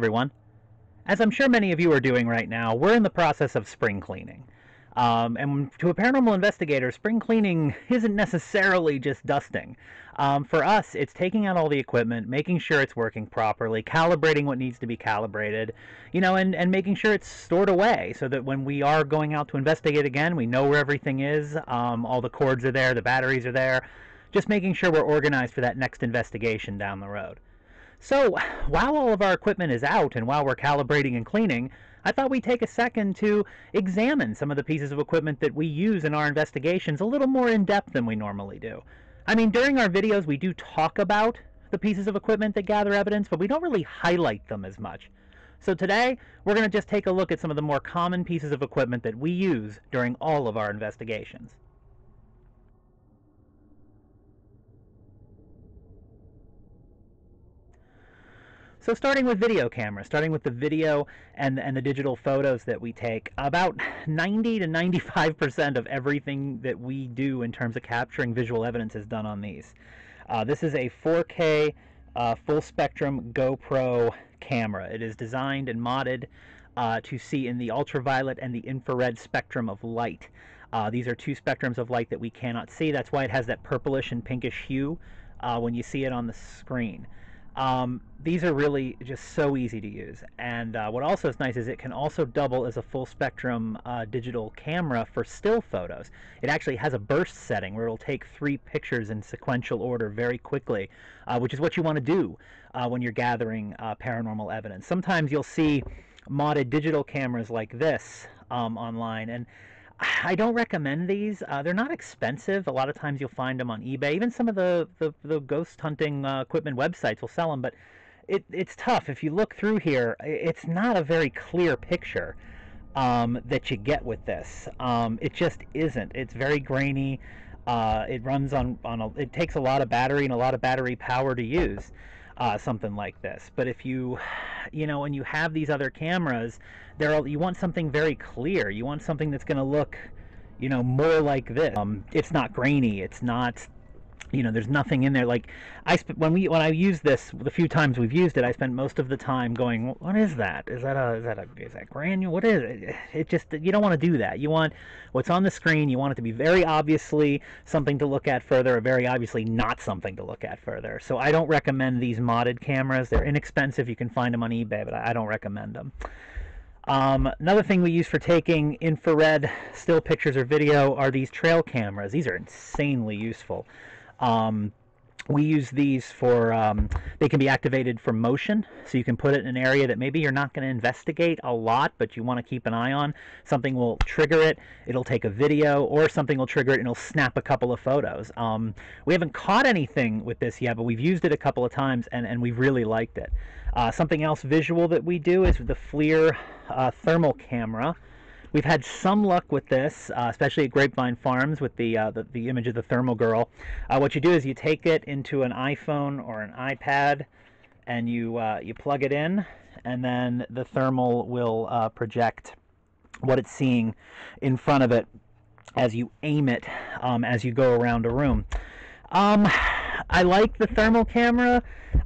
Everyone. As I'm sure many of you are doing right now, we're in the process of spring cleaning. Um, and to a paranormal investigator, spring cleaning isn't necessarily just dusting. Um, for us, it's taking out all the equipment, making sure it's working properly, calibrating what needs to be calibrated, you know, and, and making sure it's stored away so that when we are going out to investigate again, we know where everything is, um, all the cords are there, the batteries are there, just making sure we're organized for that next investigation down the road. So while all of our equipment is out and while we're calibrating and cleaning, I thought we'd take a second to examine some of the pieces of equipment that we use in our investigations a little more in depth than we normally do. I mean, during our videos, we do talk about the pieces of equipment that gather evidence, but we don't really highlight them as much. So today, we're going to just take a look at some of the more common pieces of equipment that we use during all of our investigations. So starting with video cameras, starting with the video and, and the digital photos that we take, about 90 to 95% of everything that we do in terms of capturing visual evidence is done on these. Uh, this is a 4K uh, full spectrum GoPro camera. It is designed and modded uh, to see in the ultraviolet and the infrared spectrum of light. Uh, these are two spectrums of light that we cannot see. That's why it has that purplish and pinkish hue uh, when you see it on the screen. Um, these are really just so easy to use. And uh, what also is nice is it can also double as a full spectrum uh, digital camera for still photos. It actually has a burst setting where it'll take three pictures in sequential order very quickly, uh, which is what you want to do uh, when you're gathering uh, paranormal evidence. Sometimes you'll see modded digital cameras like this um, online, and I don't recommend these. Uh, they're not expensive. A lot of times you'll find them on eBay. Even some of the, the, the ghost hunting uh, equipment websites will sell them, but it, it's tough. If you look through here, it's not a very clear picture um, that you get with this. Um, it just isn't. It's very grainy. Uh, it runs on, on a, it takes a lot of battery and a lot of battery power to use uh, something like this. But if you, you know, when you have these other cameras, there you want something very clear. You want something that's going to look, you know, more like this. Um, it's not grainy. It's not you know there's nothing in there. Like i sp- when we when i use this the few times we've used it i spent most of the time going what is that? Is that a is that a is that granule? What is it? It just you don't want to do that. You want what's on the screen you want it to be very obviously something to look at further or very obviously not something to look at further. So i don't recommend these modded cameras. They're inexpensive. You can find them on ebay but i don't recommend them. Um, another thing we use for taking infrared still pictures or video are these trail cameras. These are insanely useful. Um, we use these for, um, they can be activated for motion, so you can put it in an area that maybe you're not going to investigate a lot, but you want to keep an eye on. Something will trigger it, it'll take a video, or something will trigger it and it'll snap a couple of photos. Um, we haven't caught anything with this yet, but we've used it a couple of times and, and we've really liked it. Uh, something else visual that we do is the FLIR uh, thermal camera. We've had some luck with this, uh, especially at Grapevine Farms with the, uh, the, the image of the thermal girl. Uh, what you do is you take it into an iPhone or an iPad, and you uh, you plug it in, and then the thermal will uh, project what it's seeing in front of it as you aim it um, as you go around a room. Um, I like the thermal camera.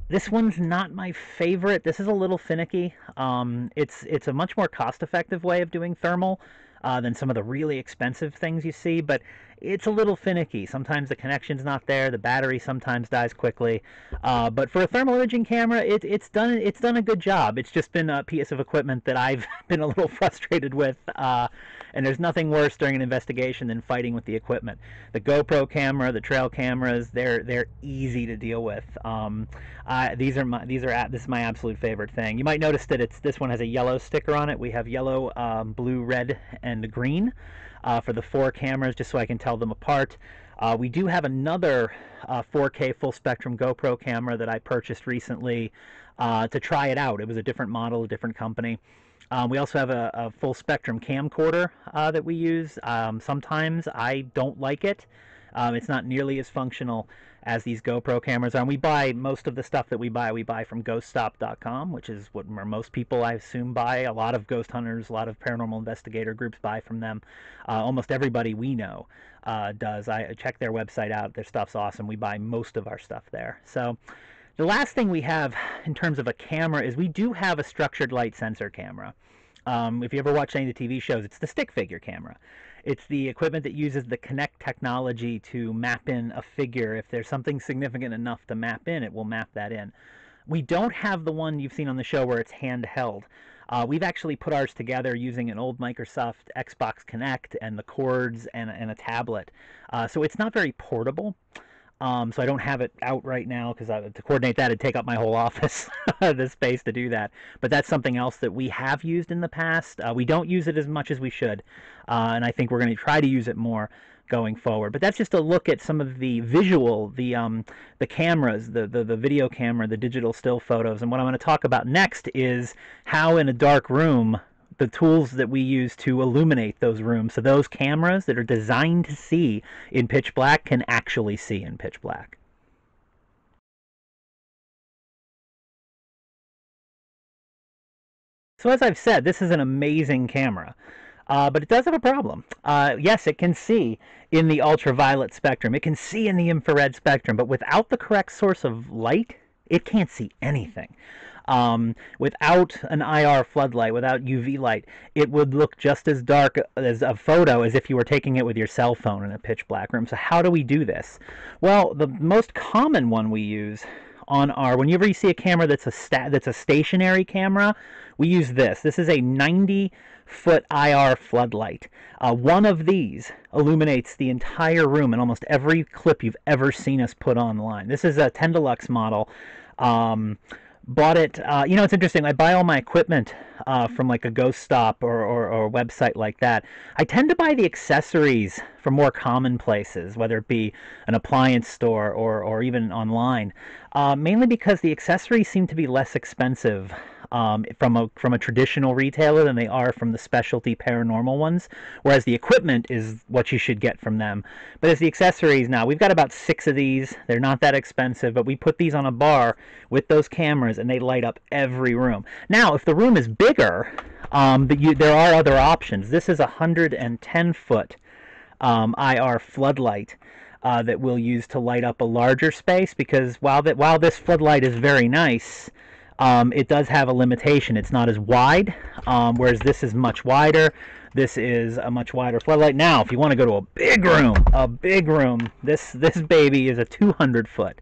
This one's not my favorite. This is a little finicky. Um, it's it's a much more cost-effective way of doing thermal uh, than some of the really expensive things you see, but it's a little finicky. Sometimes the connection's not there. The battery sometimes dies quickly. Uh, but for a thermal imaging camera, it, it's done it's done a good job. It's just been a piece of equipment that I've been a little frustrated with. Uh, and there's nothing worse during an investigation than fighting with the equipment. The GoPro camera, the trail cameras, they're they're easy to deal with. Um, these are my these are at this is my absolute favorite thing. You might notice that it's this one has a yellow sticker on it. We have yellow, um, blue, red, and green uh, for the four cameras, just so I can tell them apart. Uh, we do have another uh, 4K full spectrum GoPro camera that I purchased recently uh, to try it out. It was a different model, a different company. Um, we also have a, a full spectrum camcorder uh, that we use. Um, sometimes I don't like it. Um, it's not nearly as functional as these GoPro cameras are. And we buy most of the stuff that we buy, we buy from ghoststop.com, which is what most people, I assume, buy. A lot of ghost hunters, a lot of paranormal investigator groups buy from them. Uh, almost everybody we know uh, does. I check their website out. Their stuff's awesome. We buy most of our stuff there. So the last thing we have in terms of a camera is we do have a structured light sensor camera. Um, if you ever watch any of the TV shows, it's the stick figure camera. It's the equipment that uses the Kinect technology to map in a figure. If there's something significant enough to map in, it will map that in. We don't have the one you've seen on the show where it's handheld. Uh, we've actually put ours together using an old Microsoft Xbox Kinect and the cords and, and a tablet. Uh, so it's not very portable. Um, so I don't have it out right now because to coordinate that, it'd take up my whole office, the space to do that. But that's something else that we have used in the past. Uh, we don't use it as much as we should, uh, and I think we're going to try to use it more going forward. But that's just a look at some of the visual, the um, the cameras, the, the the video camera, the digital still photos. And what I'm going to talk about next is how in a dark room the tools that we use to illuminate those rooms. So those cameras that are designed to see in pitch black can actually see in pitch black. So as I've said, this is an amazing camera. Uh, but it does have a problem. Uh, yes, it can see in the ultraviolet spectrum. It can see in the infrared spectrum, but without the correct source of light, it can't see anything. Um, without an IR floodlight, without UV light, it would look just as dark as a photo as if you were taking it with your cell phone in a pitch black room. So how do we do this? Well, the most common one we use on our whenever you see a camera that's a sta- that's a stationary camera, we use this. This is a 90 foot IR floodlight. Uh, one of these illuminates the entire room in almost every clip you've ever seen us put online. This is a 10 Deluxe model. Um, bought it. Uh, you know, it's interesting. I buy all my equipment uh, from like a Ghost Stop or, or, or, a website like that. I tend to buy the accessories from more common places, whether it be an appliance store or, or even online, uh, mainly because the accessories seem to be less expensive um, from a from a traditional retailer than they are from the specialty paranormal ones. Whereas the equipment is what you should get from them. But as the accessories now, we've got about six of these. They're not that expensive, but we put these on a bar with those cameras, and they light up every room. Now, if the room is bigger, um, you, there are other options. This is a 110 foot um, IR floodlight. Uh, that we'll use to light up a larger space because while that while this floodlight is very nice, um, it does have a limitation. It's not as wide, um, whereas this is much wider. This is a much wider floodlight. Now, if you want to go to a big room, a big room, this this baby is a 200 foot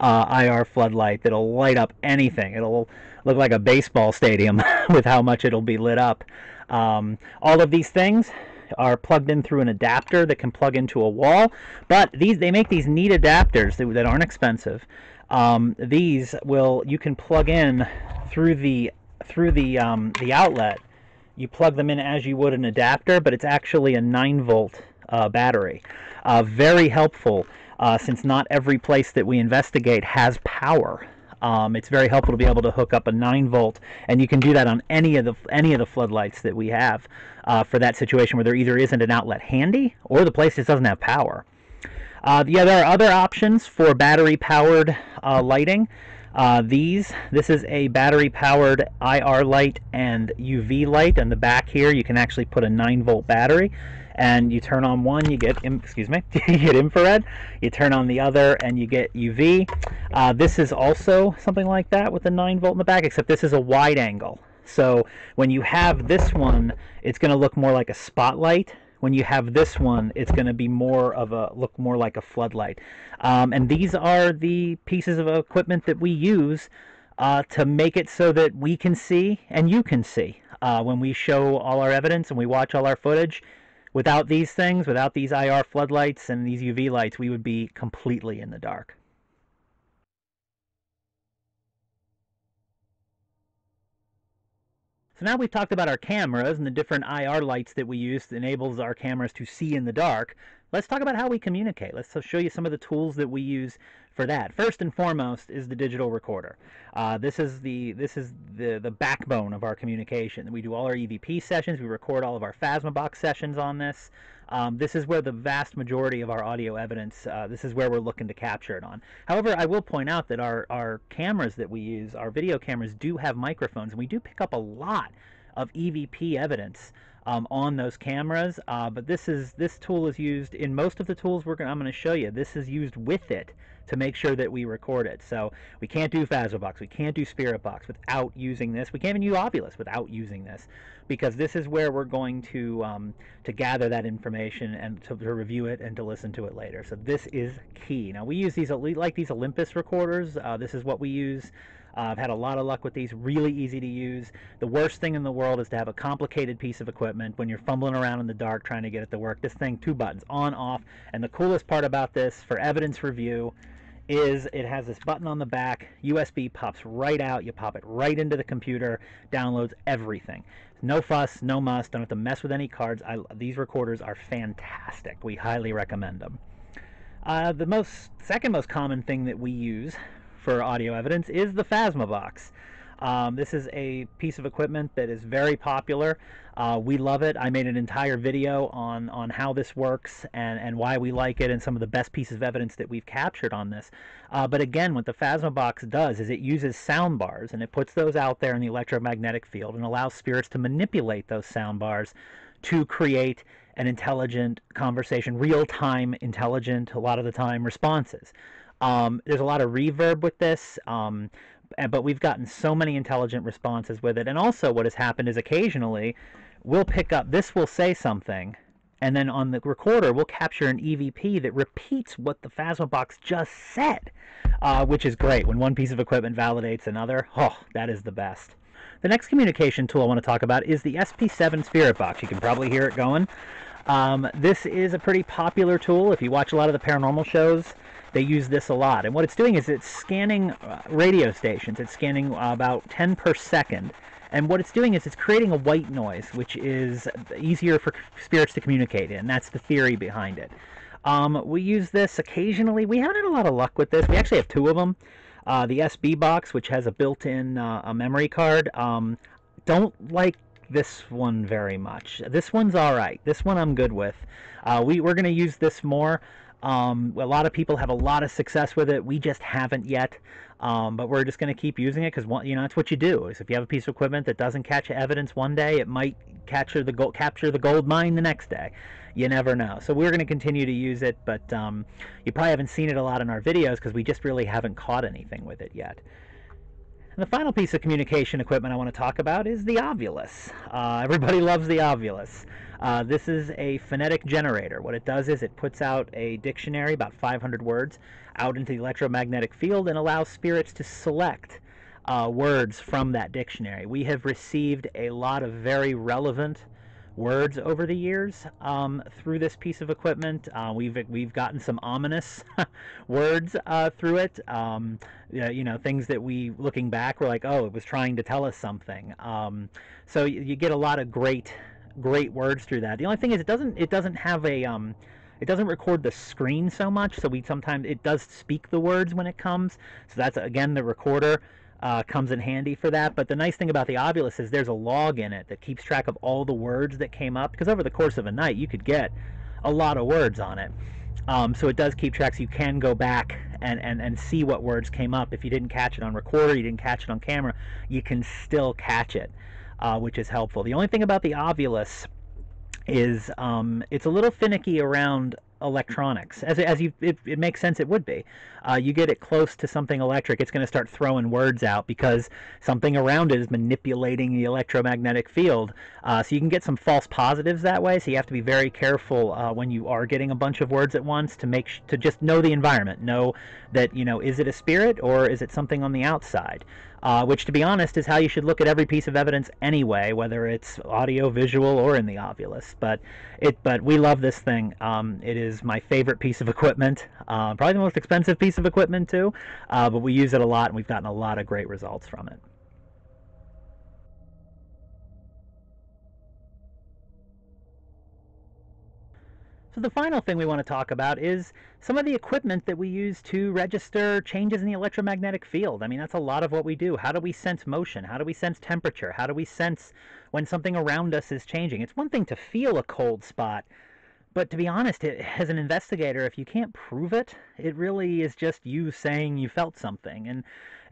uh, IR floodlight that'll light up anything. It'll look like a baseball stadium with how much it'll be lit up. Um, all of these things are plugged in through an adapter that can plug into a wall. But these they make these neat adapters that, that aren't expensive um, these will you can plug in through the through the um, the outlet. You plug them in as you would an adapter, but it's actually a 9 volt uh, battery. Uh, very helpful uh, since not every place that we investigate has power. Um, it's very helpful to be able to hook up a 9 volt, and you can do that on any of the any of the floodlights that we have uh, for that situation where there either isn't an outlet handy or the place just doesn't have power. Uh, yeah, there are other options for battery-powered uh, lighting. Uh, these, this is a battery-powered IR light and UV light. On the back here, you can actually put a 9-volt battery, and you turn on one, you get, excuse me, you get infrared. You turn on the other, and you get UV. Uh, this is also something like that with a 9-volt in the back, except this is a wide angle. So when you have this one, it's going to look more like a spotlight when you have this one, it's going to be more of a look more like a floodlight. Um, and these are the pieces of equipment that we use uh, to make it so that we can see and you can see uh, when we show all our evidence and we watch all our footage. Without these things, without these IR floodlights and these UV lights, we would be completely in the dark. So now we've talked about our cameras and the different IR lights that we use that enables our cameras to see in the dark. Let's talk about how we communicate. Let's show you some of the tools that we use for that. First and foremost is the digital recorder. Uh, this is the this is the the backbone of our communication. We do all our EVP sessions. We record all of our Phasmabox sessions on this. Um, this is where the vast majority of our audio evidence, uh, this is where we're looking to capture it on. However, I will point out that our, our cameras that we use, our video cameras do have microphones, and we do pick up a lot of EVP evidence um, on those cameras. Uh, but this is this tool is used in most of the tools we're gonna, I'm going to show you. This is used with it to make sure that we record it. So we can't do Phasmabox, we can't do Spiritbox without using this. We can't even use Ovilus without using this, because this is where we're going to um, to gather that information and to, to, review it and to listen to it later. So this is key. Now we use these like these Olympus recorders. Uh, this is what we use uh, I've had a lot of luck with these, really easy to use. The worst thing in the world is to have a complicated piece of equipment when you're fumbling around in the dark trying to get it to work. This thing, two buttons, on, off. And the coolest part about this for evidence review is it has this button on the back, USB pops right out, you pop it right into the computer, downloads everything. No fuss, no muss, don't have to mess with any cards. I, these recorders are fantastic. We highly recommend them. Uh, the most second most common thing that we use for audio evidence is the Phasmabox. Um, this is a piece of equipment that is very popular. Uh, we love it. I made an entire video on, on how this works and, and why we like it and some of the best pieces of evidence that we've captured on this. Uh, but again, what the Phasma Box does is it uses sound bars and it puts those out there in the electromagnetic field and allows spirits to manipulate those sound bars to create an intelligent conversation, real time, intelligent, a lot of the time, responses. Um, there's a lot of reverb with this, um, but we've gotten so many intelligent responses with it. And also, what has happened is occasionally we'll pick up, this will say something, and then on the recorder we'll capture an EVP that repeats what the Phasmabox just said, uh, which is great. When one piece of equipment validates another, oh, that is the best. The next communication tool I want to talk about is the SB7 Spirit Box. You can probably hear it going. Um, this is a pretty popular tool. If you watch a lot of the paranormal shows, they use this a lot. And what it's doing is it's scanning uh, radio stations. It's scanning about 10 per second. And what it's doing is it's creating a white noise, which is easier for spirits to communicate in. That's the theory behind it. Um, we use this occasionally. We haven't had a lot of luck with this. We actually have two of them. Uh, the SB box, which has a built-in uh, a memory card. Um, don't like this one very much. This one's all right. This one I'm good with. Uh, we, we're going to use this more. Um, a lot of people have a lot of success with it. We just haven't yet. Um, but we're just going to keep using it because you know that's what you do. Is if you have a piece of equipment that doesn't catch evidence one day, it might capture the gold, capture the gold mine the next day. You never know. So we're going to continue to use it, but um, you probably haven't seen it a lot in our videos because we just really haven't caught anything with it yet. And the final piece of communication equipment I want to talk about is the Ovilus. Uh, everybody loves the Ovilus. Uh, this is a phonetic generator. What it does is it puts out a dictionary, about 500 words, out into the electromagnetic field and allows spirits to select uh, words from that dictionary. We have received a lot of very relevant words over the years um, through this piece of equipment. Uh, we've we've gotten some ominous words uh, through it. Um, you know, things that we looking back were like, oh, it was trying to tell us something. Um, so you, you, get a lot of great great words through that. The only thing is, it doesn't it doesn't have a um, it doesn't record the screen so much. So we sometimes it does speak the words when it comes. So that's again the recorder uh, comes in handy for that. But the nice thing about the Ovilus is there's a log in it that keeps track of all the words that came up because over the course of a night you could get a lot of words on it. Um, so it does keep track so you can go back and, and, and see what words came up. If you didn't catch it on recorder, you didn't catch it on camera, you can still catch it, uh, which is helpful. The only thing about the Ovilus is um, it's a little finicky around electronics. As, as you it, it makes sense it would be. Uh, you get it close to something electric it's going to start throwing words out because something around it is manipulating the electromagnetic field. Uh, so you can get some false positives that way so you have to be very careful uh, when you are getting a bunch of words at once to make sh- to just know the environment know that you know is it a spirit or is it something on the outside uh, which, to be honest, is how you should look at every piece of evidence anyway, whether it's audio, visual, or in the Ovilus. But it, but we love this thing. Um, it is my favorite piece of equipment, uh, probably the most expensive piece of equipment too. Uh, but we use it a lot, and we've gotten a lot of great results from it. So the final thing we want to talk about is some of the equipment that we use to register changes in the electromagnetic field. I mean, that's a lot of what we do. How do we sense motion? How do we sense temperature? How do we sense when something around us is changing? It's one thing to feel a cold spot, but to be honest, it, as an investigator, if you can't prove it, it really is just you saying you felt something. And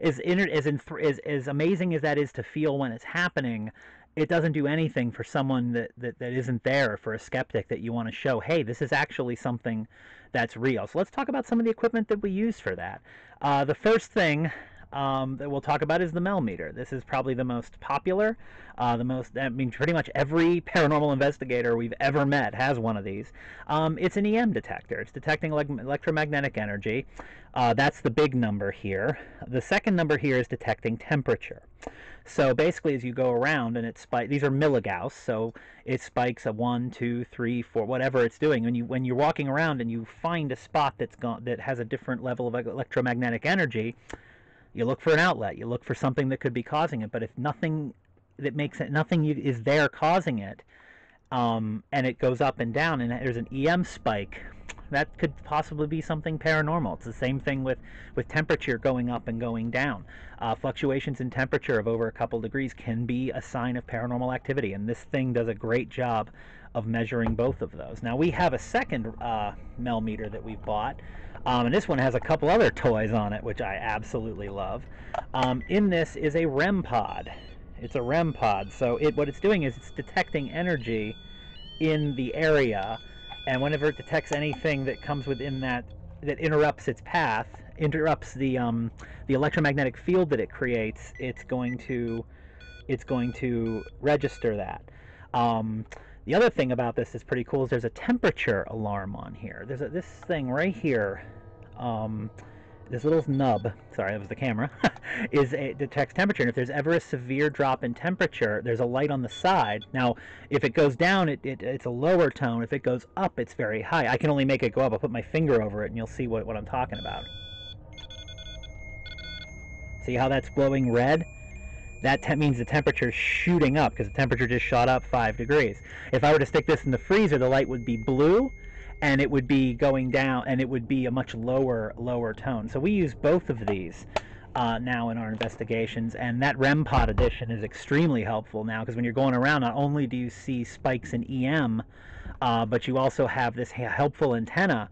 as, as, as, as amazing as that is to feel when it's happening, it doesn't do anything for someone that, that, that isn't there, for a skeptic that you want to show, hey, this is actually something that's real. So let's talk about some of the equipment that we use for that. Uh, the first thing um, that we'll talk about is the Mel meter. This is probably the most popular, uh, the most, I mean, pretty much every paranormal investigator we've ever met has one of these. Um, it's an EM detector. It's detecting electromagnetic energy. Uh, that's the big number here. The second number here is detecting temperature. So basically, as you go around and it spikes, these are milligauss, so it spikes a one, two, three, four, whatever it's doing. When you when you're walking around and you find a spot that's gone that has a different level of electromagnetic energy, you look for an outlet. You look for something that could be causing it. But if nothing that makes it, nothing is there causing it, um, and it goes up and down, and there's an EM spike, that could possibly be something paranormal. It's the same thing with, with temperature going up and going down. Uh, fluctuations in temperature of over a couple degrees can be a sign of paranormal activity, and this thing does a great job of measuring both of those. Now we have a second uh, Mel meter that we've bought um, and this one has a couple other toys on it, which I absolutely love. Um, in this is a REM pod. It's a REM pod. So it what it's doing is it's detecting energy in the area, and whenever it detects anything that comes within that that interrupts its path, interrupts the um, the electromagnetic field that it creates, it's going to it's going to register that. Um, the other thing about this is pretty cool is there's a temperature alarm on here. There's a, this thing right here um, this little nub, sorry, that was the camera, is it detects temperature. And if there's ever a severe drop in temperature, there's a light on the side. Now, if it goes down, it, it, it's a lower tone. If it goes up, it's very high. I can only make it go up. I'll put my finger over it, and you'll see what, what I'm talking about. See how that's glowing red? That means the temperature is shooting up because the temperature just shot up 5 degrees. If I were to stick this in the freezer, the light would be blue and it would be going down and it would be a much lower lower tone. So we use both of these uh, now in our investigations and that REM pod edition is extremely helpful now because when you're going around not only do you see spikes in EM uh, but you also have this helpful antenna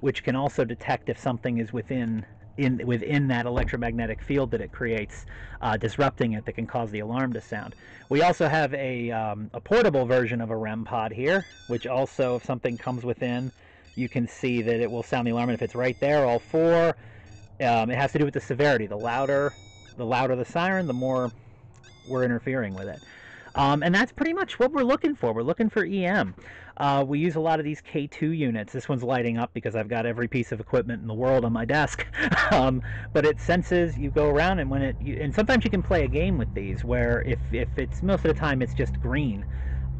which can also detect if something is within in within that electromagnetic field that it creates, uh, disrupting it that can cause the alarm to sound. We also have a, um, a portable version of a REM pod here, which also, if something comes within, you can see that it will sound the alarm. And if it's right there, all four, um, it has to do with the severity. The louder, the louder the siren, the more we're interfering with it. Um, and that's pretty much what we're looking for. We're looking for EM. Uh, we use a lot of these K2 units. This one's lighting up because I've got every piece of equipment in the world on my desk. um, but it senses you go around, and when it you, and sometimes you can play a game with these where if if it's most of the time it's just green.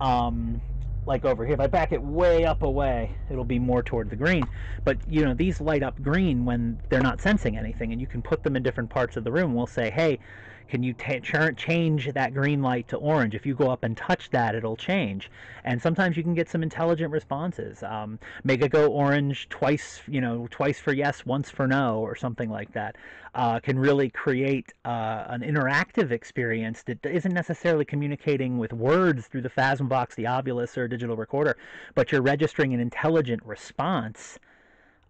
Um, like over here. If I back it way up away, it'll be more toward the green. But you know, these light up green when they're not sensing anything, and you can put them in different parts of the room. We'll say, hey, can you change that green light to orange? If you go up and touch that, it'll change. And sometimes you can get some intelligent responses. Um, make it go orange twice, you know, twice for yes, once for no, or something like that. Uh, can really create uh, an interactive experience that isn't necessarily communicating with words through the Phasm box, the Ovilus, or digital recorder, but you're registering an intelligent response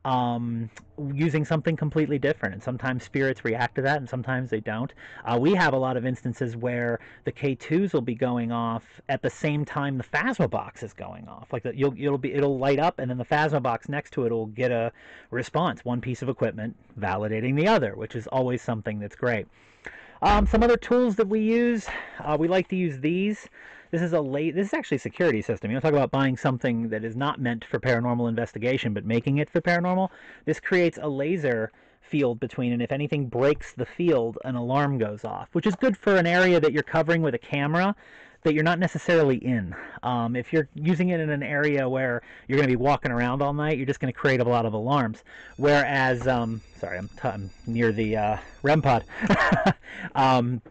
um, using something completely different. And sometimes spirits react to that, and sometimes they don't. Uh, we have a lot of instances where the K2s will be going off at the same time the Phasma box is going off. Like that, you'll it'll be it'll light up, and then the Phasma box next to it will get a response. One piece of equipment validating the other, which is always something that's great. Um, some other tools that we use, uh, we like to use these. This is a late. This is actually a security system. You don't talk about buying something that is not meant for paranormal investigation, but making it for paranormal. This creates a laser field between, and if anything breaks the field, an alarm goes off, which is good for an area that you're covering with a camera that you're not necessarily in. Um, if you're using it in an area where you're going to be walking around all night, you're just going to create a lot of alarms. Whereas, um, sorry, I'm, t- I'm near the uh, REM pod. um,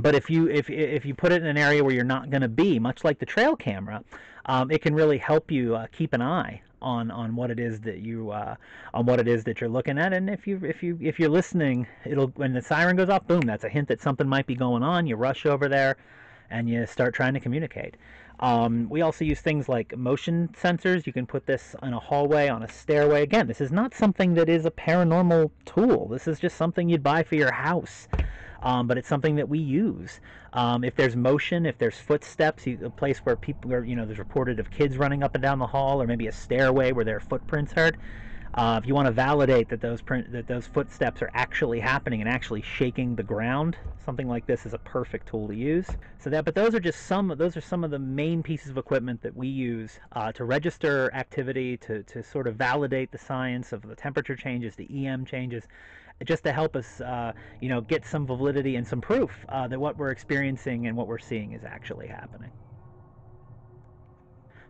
but if you if if you put it in an area where you're not going to be, much like the trail camera, um, it can really help you uh, keep an eye on on what it is that you uh, on what it is that you're looking at. And if you if you if you're listening, it'll when the siren goes off, boom, that's a hint that something might be going on. You rush over there, and you start trying to communicate. Um, we also use things like motion sensors. You can put this in a hallway, on a stairway. Again, this is not something that is a paranormal tool. This is just something you'd buy for your house. Um, but it's something that we use. Um, if there's motion, if there's footsteps, a place where people are, you know, there's reported of kids running up and down the hall, or maybe a stairway where there are footprints heard. Uh, if you want to validate that those print, that those footsteps are actually happening and actually shaking the ground, something like this is a perfect tool to use. So that, but those are just some. Those are some of the main pieces of equipment that we use uh, to register activity, to to sort of validate the science of the temperature changes, the EM changes, just to help us, uh, you know, get some validity and some proof uh, that what we're experiencing and what we're seeing is actually happening.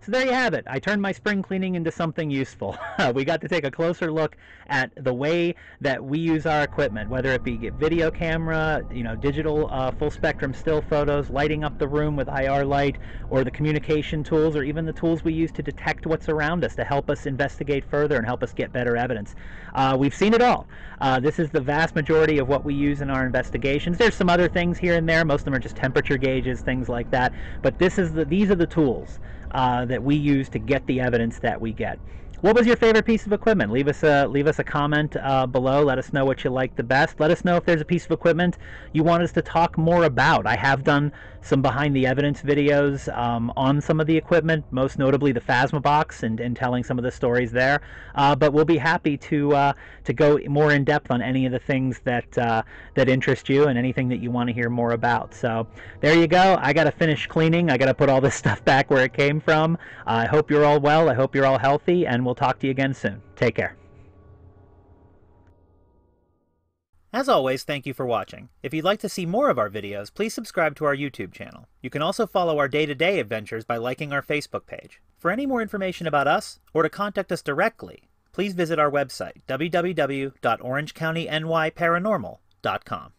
So there you have it. I turned my spring cleaning into something useful. we got to take a closer look at the way that we use our equipment, whether it be video camera, you know, digital uh, full spectrum still photos, lighting up the room with IR light, or the communication tools, or even the tools we use to detect what's around us to help us investigate further and help us get better evidence. Uh, we've seen it all. Uh, this is the vast majority of what we use in our investigations. There's some other things here and there. Most of them are just temperature gauges, things like that. But this is the these are the tools uh, that we use to get the evidence that we get. What was your favorite piece of equipment? Leave us a leave us a comment uh, below. Let us know what you like the best. Let us know if there's a piece of equipment you want us to talk more about. I have done some behind the evidence videos um, on some of the equipment, most notably the Phasma box, and, and telling some of the stories there. Uh, but we'll be happy to uh, to go more in depth on any of the things that uh, that interest you and anything that you want to hear more about. So there you go. I got to finish cleaning. I got to put all this stuff back where it came from. I hope you're all well. I hope you're all healthy, and we'll we'll talk to you again soon. Take care. As always, thank you for watching. If you'd like to see more of our videos, please subscribe to our YouTube channel. You can also follow our day-to-day -day adventures by liking our Facebook page. For any more information about us, or to contact us directly, please visit our website, www.orangecountynYparanormal.com.